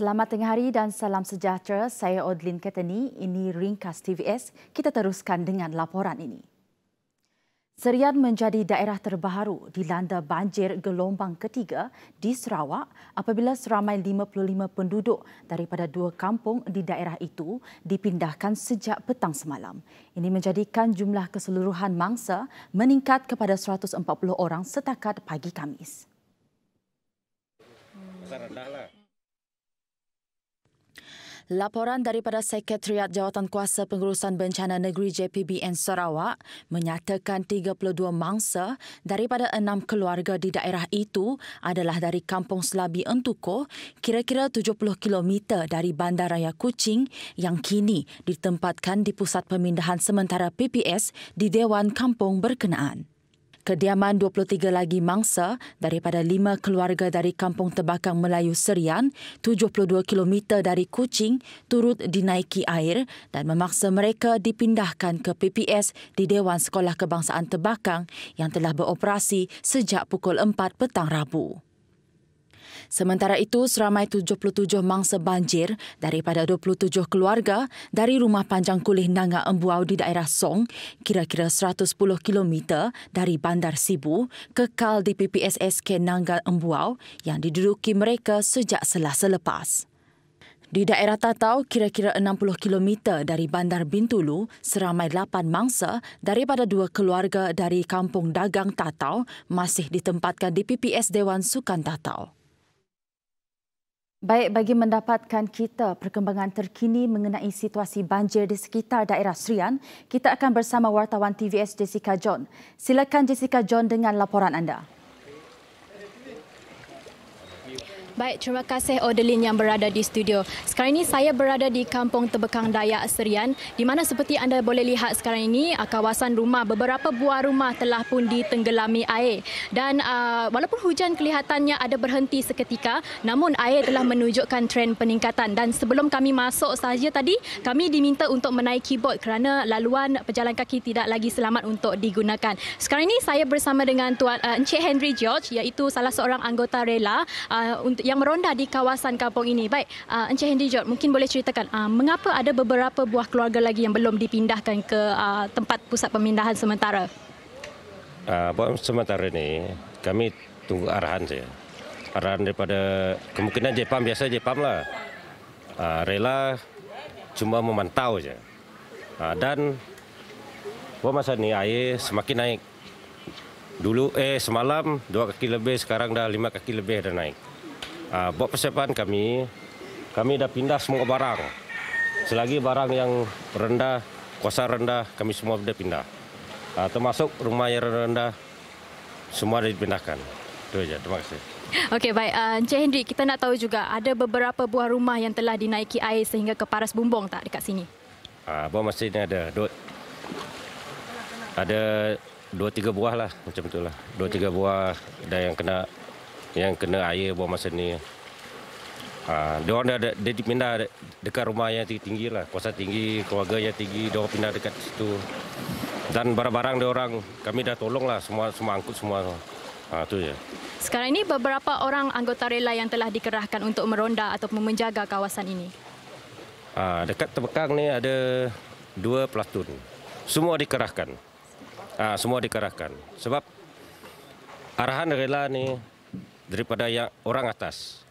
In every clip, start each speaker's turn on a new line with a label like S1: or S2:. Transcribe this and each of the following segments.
S1: Selamat tengah hari dan salam sejahtera. Saya Odlin Ketani. Ini Ringkas TVS. Kita teruskan dengan laporan ini. Serian menjadi daerah terbaru dilanda banjir gelombang ketiga di Sarawak apabila seramai 55 penduduk daripada dua kampung di daerah itu dipindahkan sejak petang semalam. Ini menjadikan jumlah keseluruhan mangsa meningkat kepada 140 orang setakat pagi Kamis. Hmm. Laporan daripada Sekretariat Jawatan Kuasa Pengurusan Bencana Negeri JPBN Sarawak menyatakan 32 mangsa daripada enam keluarga di daerah itu adalah dari Kampung Selabi Entuko, kira-kira 70 km dari Bandaraya Kuching yang kini ditempatkan di Pusat Pemindahan Sementara PPS di Dewan Kampung berkenaan. Kediaman 23 lagi mangsa daripada lima keluarga dari Kampung Tebakang Melayu Serian, 72 km dari Kuching, turut dinaiki air dan memaksa mereka dipindahkan ke PPS di Dewan Sekolah Kebangsaan Tebakang yang telah beroperasi sejak pukul 4 petang Rabu. Sementara itu, seramai 77 mangsa banjir daripada 27 keluarga dari Rumah Panjang Kulih Nanga Embuau di daerah Song, kira-kira 110 km dari Bandar Sibu, kekal di PPSSK Nanga Embuau yang diduduki mereka sejak selasa lepas. Di daerah Tatau, kira-kira 60 km dari Bandar Bintulu, seramai 8 mangsa daripada dua keluarga dari Kampung Dagang Tatau masih ditempatkan di PPS Dewan Sukan Tatau. Baik, bagi mendapatkan kita perkembangan terkini mengenai situasi banjir di sekitar daerah Serian, kita akan bersama wartawan TVS Jessica John. Silakan Jessica John dengan laporan anda.
S2: Baik, terima kasih Odeline yang berada di studio. Sekarang ini saya berada di Kampung Tebekang Dayak Serian di mana seperti anda boleh lihat sekarang ini uh, kawasan rumah beberapa buah rumah telah pun ditenggelami air dan uh, walaupun hujan kelihatannya ada berhenti seketika namun air telah menunjukkan tren peningkatan dan sebelum kami masuk saja tadi kami diminta untuk menaiki bot kerana laluan pejalan kaki tidak lagi selamat untuk digunakan. Sekarang ini saya bersama dengan tuan uh, Encik Henry George iaitu salah seorang anggota rela uh, untuk yang meronda di kawasan kampung ini. Baik, uh, Encik Hendy Jod, mungkin boleh ceritakan uh, mengapa ada beberapa buah keluarga lagi yang belum dipindahkan ke uh, tempat pusat pemindahan sementara?
S3: Uh, buat sementara ini, kami tunggu arahan saja. Arahan daripada kemungkinan Jepam, biasa Jepam lah. Uh, rela cuma memantau saja. Uh, dan buat masa ini air semakin naik. Dulu eh semalam dua kaki lebih, sekarang dah lima kaki lebih dah naik. Uh, buat persiapan kami, kami dah pindah semua barang. Selagi barang yang rendah, kuasa rendah, kami semua dah pindah. Uh, termasuk rumah yang rendah, semua dah dipindahkan. Itu saja. Terima kasih.
S2: Okey, baik. Uh, Encik Hendrik, kita nak tahu juga ada beberapa buah rumah yang telah dinaiki air sehingga ke paras bumbung tak dekat sini?
S3: Uh, buah masjid ini ada dua, ada dua tiga buah lah macam itulah. Dua tiga buah ada yang kena yang kena air buat masa ni. Ha, dia orang dah dia dipindah dekat rumah yang tinggi, tinggi lah, kuasa tinggi, keluarga yang tinggi, dia orang pindah dekat situ. Dan barang-barang dia orang kami dah tolong lah semua semua angkut semua. Ha, tu je.
S2: Sekarang ini beberapa orang anggota rela yang telah dikerahkan untuk meronda atau menjaga kawasan ini.
S3: Ha, dekat Tebekang ni ada dua platoon. Semua dikerahkan. Ha, semua dikerahkan. Sebab arahan rela ni daripada yang orang atas.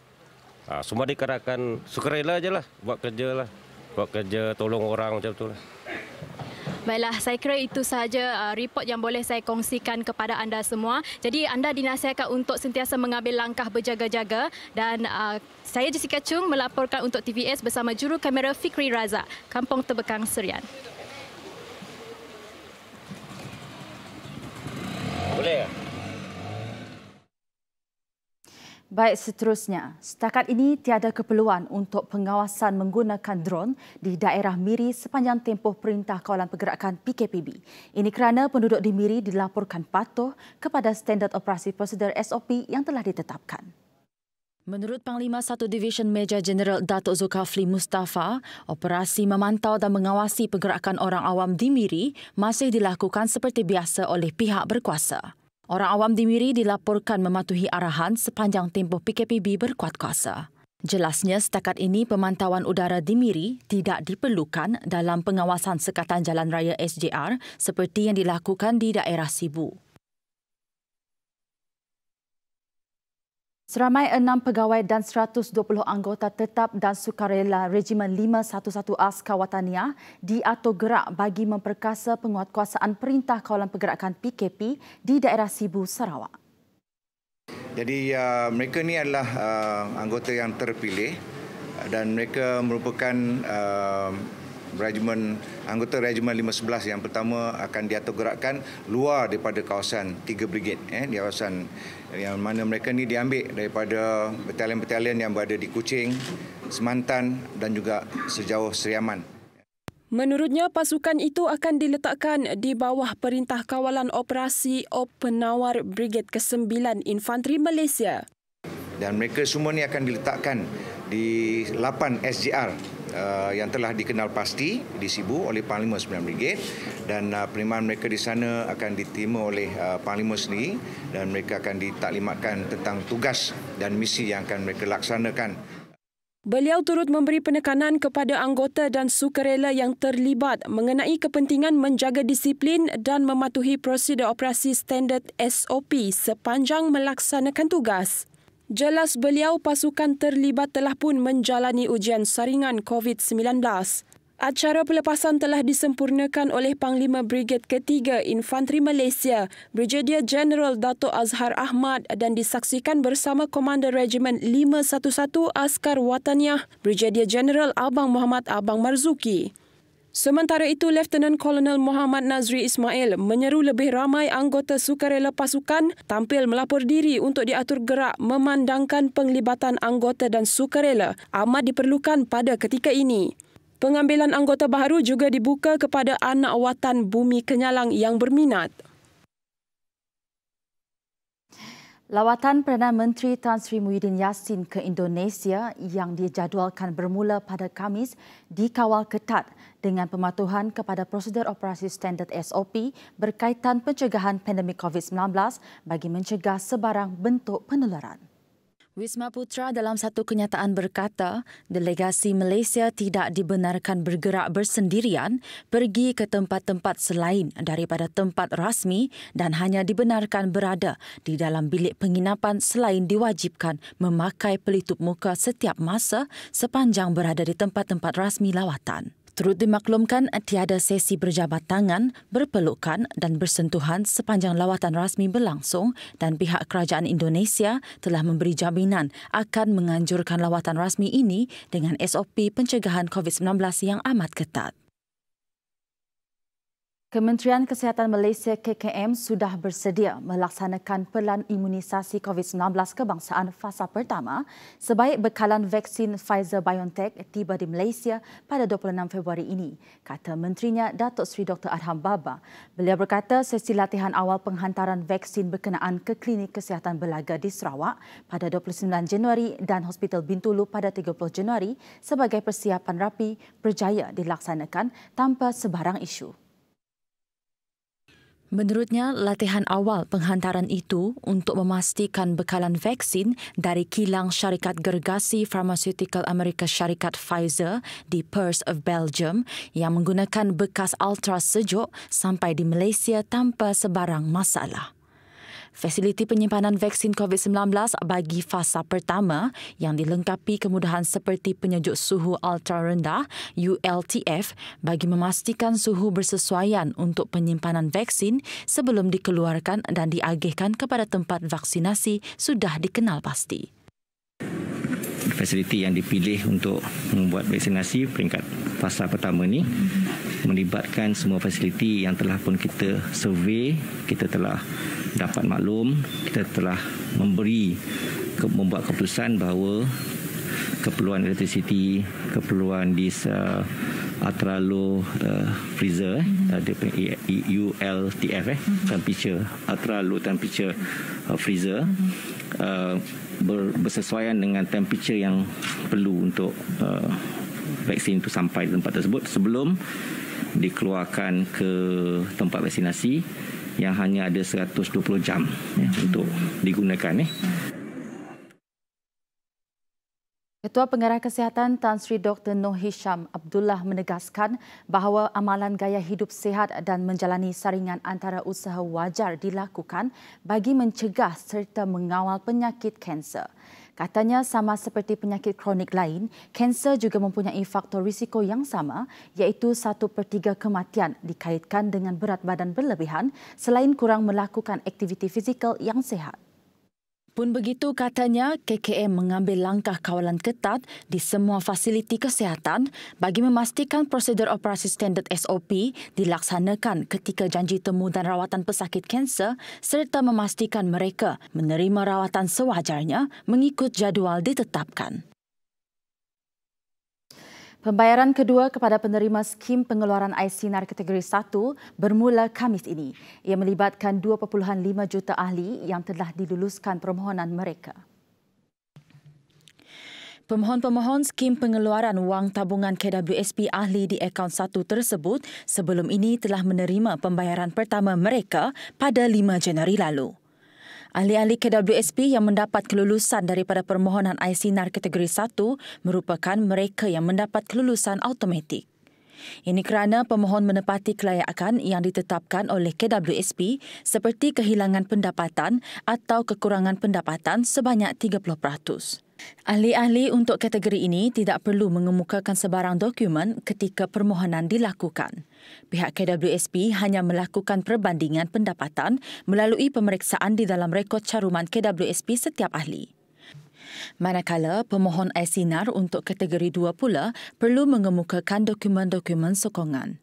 S3: Ha, semua dikerahkan sukarela aja lah buat kerja lah. Buat kerja tolong orang macam tu lah.
S2: Baiklah, saya kira itu sahaja uh, report yang boleh saya kongsikan kepada anda semua. Jadi anda dinasihatkan untuk sentiasa mengambil langkah berjaga-jaga dan uh, saya Jessica Chung melaporkan untuk TVS bersama juru kamera Fikri Raza, Kampung Tebekang Serian.
S1: Boleh ya? Baik seterusnya, setakat ini tiada keperluan untuk pengawasan menggunakan drone di daerah Miri sepanjang tempoh Perintah Kawalan Pergerakan PKPB. Ini kerana penduduk di Miri dilaporkan patuh kepada standard operasi prosedur SOP yang telah ditetapkan. Menurut Panglima 1 Division Major General Datuk Zulkafli Mustafa, operasi memantau dan mengawasi pergerakan orang awam di Miri masih dilakukan seperti biasa oleh pihak berkuasa. Orang awam di Miri dilaporkan mematuhi arahan sepanjang tempoh PKPB berkuat kuasa. Jelasnya setakat ini pemantauan udara di Miri tidak diperlukan dalam pengawasan Sekatan Jalan Raya SJR seperti yang dilakukan di daerah Sibu. Seramai enam pegawai dan 120 anggota tetap dan sukarela Regimen 511 Askar Wataniah diatur gerak bagi memperkasa penguatkuasaan Perintah Kawalan Pergerakan PKP di daerah Sibu, Sarawak.
S4: Jadi uh, mereka ni adalah uh, anggota yang terpilih dan mereka merupakan uh, regimen anggota regimen 511 yang pertama akan diatur gerakkan luar daripada kawasan 3 brigade eh di kawasan yang mana mereka ni diambil daripada batalion-batalion yang berada di Kuching, Semantan dan juga sejauh Seriaman.
S5: Menurutnya, pasukan itu akan diletakkan di bawah Perintah Kawalan Operasi Penawar Brigade ke-9 Infanteri Malaysia.
S4: Dan mereka semua ni akan diletakkan di 8 SGR uh, yang telah dikenal pasti di Sibu oleh Panglima 9 Brigade dan uh, penerimaan mereka di sana akan diterima oleh uh, Panglima sendiri dan mereka akan ditaklimatkan tentang tugas dan misi yang akan mereka laksanakan.
S5: Beliau turut memberi penekanan kepada anggota dan sukarela yang terlibat mengenai kepentingan menjaga disiplin dan mematuhi prosedur operasi standard SOP sepanjang melaksanakan tugas. Jelas beliau pasukan terlibat telah pun menjalani ujian saringan COVID-19. Acara pelepasan telah disempurnakan oleh Panglima Brigade Ketiga Infanteri Malaysia, Brigadier General Dato Azhar Ahmad dan disaksikan bersama Komander Regimen 511 Askar Wataniah, Brigadier General Abang Muhammad Abang Marzuki. Sementara itu, Lieutenant Colonel Muhammad Nazri Ismail menyeru lebih ramai anggota sukarela pasukan tampil melapor diri untuk diatur gerak memandangkan penglibatan anggota dan sukarela amat diperlukan pada ketika ini. Pengambilan anggota baru juga dibuka kepada anak watan bumi Kenyalang yang berminat.
S1: Lawatan Perdana Menteri Tan Sri Muhyiddin Yassin ke Indonesia yang dijadualkan bermula pada Kamis dikawal ketat dengan pematuhan kepada prosedur operasi standard SOP berkaitan pencegahan pandemik COVID-19 bagi mencegah sebarang bentuk penularan. Wisma Putra dalam satu kenyataan berkata, delegasi Malaysia tidak dibenarkan bergerak bersendirian pergi ke tempat-tempat selain daripada tempat rasmi dan hanya dibenarkan berada di dalam bilik penginapan selain diwajibkan memakai pelitup muka setiap masa sepanjang berada di tempat-tempat rasmi lawatan. Turut dimaklumkan tiada sesi berjabat tangan, berpelukan dan bersentuhan sepanjang lawatan rasmi berlangsung dan pihak kerajaan Indonesia telah memberi jaminan akan menganjurkan lawatan rasmi ini dengan SOP pencegahan COVID-19 yang amat ketat. Kementerian Kesihatan Malaysia KKM sudah bersedia melaksanakan pelan imunisasi COVID-19 kebangsaan fasa pertama sebaik bekalan vaksin Pfizer-BioNTech tiba di Malaysia pada 26 Februari ini, kata Menterinya Datuk Seri Dr. Adham Baba. Beliau berkata sesi latihan awal penghantaran vaksin berkenaan ke Klinik Kesihatan Belaga di Sarawak pada 29 Januari dan Hospital Bintulu pada 30 Januari sebagai persiapan rapi berjaya dilaksanakan tanpa sebarang isu. Menurutnya, latihan awal penghantaran itu untuk memastikan bekalan vaksin dari kilang syarikat gergasi farmaceutical Amerika syarikat Pfizer di Perth of Belgium yang menggunakan bekas ultra sejuk sampai di Malaysia tanpa sebarang masalah. Fasiliti penyimpanan vaksin COVID-19 bagi fasa pertama yang dilengkapi kemudahan seperti penyejuk suhu ultra rendah ULTF bagi memastikan suhu bersesuaian untuk penyimpanan vaksin sebelum dikeluarkan dan diagihkan kepada tempat vaksinasi sudah dikenal pasti.
S6: Fasiliti yang dipilih untuk membuat vaksinasi peringkat fasa pertama ini melibatkan semua fasiliti yang telah pun kita survey, kita telah dapat maklum kita telah memberi membuat keputusan bahawa keperluan elektrisiti keperluan di uh, ultra low uh, freezer mm-hmm. uh, ULTF eh mm-hmm. temperature ultra low temperature uh, freezer mm-hmm. uh, ber, bersesuaian dengan temperature yang perlu untuk uh, vaksin itu sampai di tempat tersebut sebelum dikeluarkan ke tempat vaksinasi yang hanya ada 120 jam ya, untuk digunakan. Eh.
S1: Ketua Pengarah Kesihatan Tan Sri Dr. Noh Hisham Abdullah menegaskan bahawa amalan gaya hidup sihat dan menjalani saringan antara usaha wajar dilakukan bagi mencegah serta mengawal penyakit kanser. Katanya sama seperti penyakit kronik lain, kanser juga mempunyai faktor risiko yang sama iaitu satu per tiga kematian dikaitkan dengan berat badan berlebihan selain kurang melakukan aktiviti fizikal yang sihat. Pun begitu katanya KKM mengambil langkah kawalan ketat di semua fasiliti kesihatan bagi memastikan prosedur operasi standard SOP dilaksanakan ketika janji temu dan rawatan pesakit kanser serta memastikan mereka menerima rawatan sewajarnya mengikut jadual ditetapkan. Pembayaran kedua kepada penerima skim pengeluaran ICNAR kategori 1 bermula Khamis ini. Ia melibatkan 2.5 juta ahli yang telah diluluskan permohonan mereka. Pemohon-pemohon skim pengeluaran wang tabungan KWSP ahli di akaun satu tersebut sebelum ini telah menerima pembayaran pertama mereka pada 5 Januari lalu. Ahli-ahli KWSP yang mendapat kelulusan daripada permohonan ICNAR kategori 1 merupakan mereka yang mendapat kelulusan automatik. Ini kerana pemohon menepati kelayakan yang ditetapkan oleh KWSP seperti kehilangan pendapatan atau kekurangan pendapatan sebanyak 30%. Ahli-ahli untuk kategori ini tidak perlu mengemukakan sebarang dokumen ketika permohonan dilakukan. Pihak KWSP hanya melakukan perbandingan pendapatan melalui pemeriksaan di dalam rekod caruman KWSP setiap ahli. Manakala pemohon ICNAR untuk kategori 2 pula perlu mengemukakan dokumen-dokumen sokongan.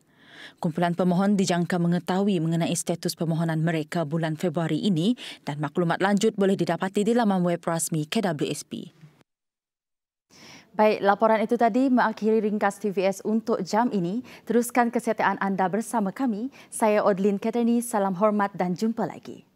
S1: Kumpulan pemohon dijangka mengetahui mengenai status permohonan mereka bulan Februari ini dan maklumat lanjut boleh didapati di laman web rasmi KWSP. Baik, laporan itu tadi mengakhiri ringkas TVS untuk jam ini. Teruskan kesihatan anda bersama kami. Saya Odlin Ketani, salam hormat dan jumpa lagi.